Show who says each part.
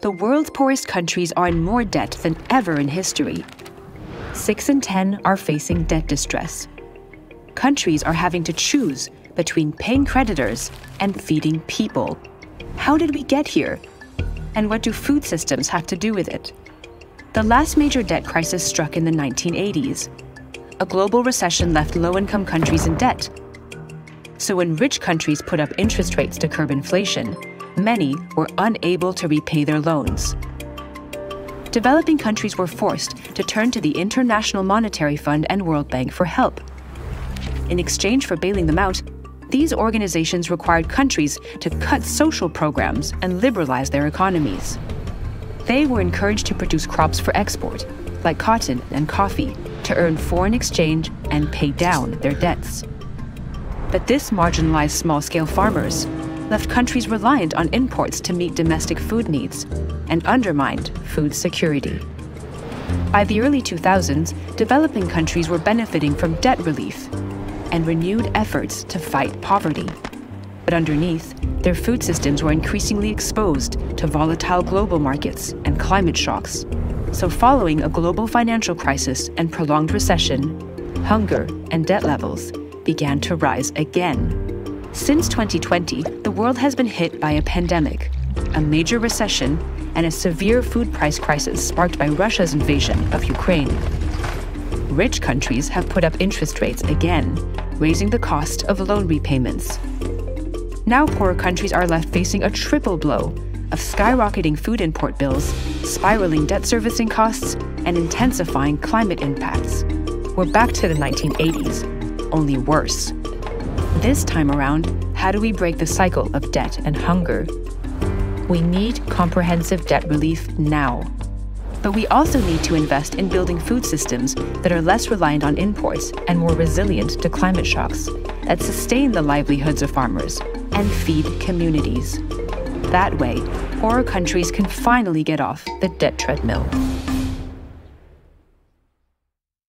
Speaker 1: the world's poorest countries are in more debt than ever in history. Six in 10 are facing debt distress. Countries are having to choose between paying creditors and feeding people. How did we get here? And what do food systems have to do with it? The last major debt crisis struck in the 1980s. A global recession left low income countries in debt. So, when rich countries put up interest rates to curb inflation, many were unable to repay their loans. Developing countries were forced to turn to the International Monetary Fund and World Bank for help. In exchange for bailing them out, these organizations required countries to cut social programs and liberalize their economies. They were encouraged to produce crops for export, like cotton and coffee, to earn foreign exchange and pay down their debts. But this marginalized small scale farmers, left countries reliant on imports to meet domestic food needs and undermined food security. By the early 2000s, developing countries were benefiting from debt relief and renewed efforts to fight poverty. But underneath, their food systems were increasingly exposed to volatile global markets and climate shocks. So, following a global financial crisis and prolonged recession, hunger and debt levels began to rise again. Since 2020, the world has been hit by a pandemic, a major recession, and a severe food price crisis sparked by Russia's invasion of Ukraine. Rich countries have put up interest rates again, raising the cost of loan repayments. Now, poorer countries are left facing a triple blow of skyrocketing food import bills, spiraling debt servicing costs, and intensifying climate impacts. We're back to the 1980s, only worse. This time around, how do we break the cycle of debt and hunger? We need comprehensive debt relief now. But we also need to invest in building food systems that are less reliant on imports and more resilient to climate shocks, that sustain the livelihoods of farmers and feed communities. That way, poorer countries can finally get off the debt treadmill.